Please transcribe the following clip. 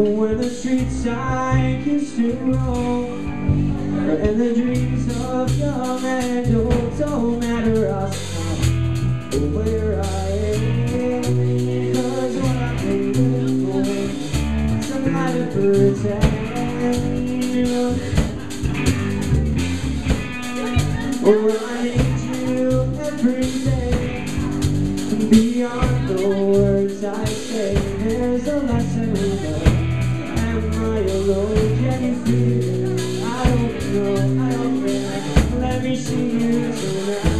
Where the streets I used to roam And the dreams of young and old don't matter us Where I am Cause what I live for. Is a light of birds and oh, I need you every day. Beyond the words I say There's a lesson in love I don't know, I don't care. Let me see you tonight.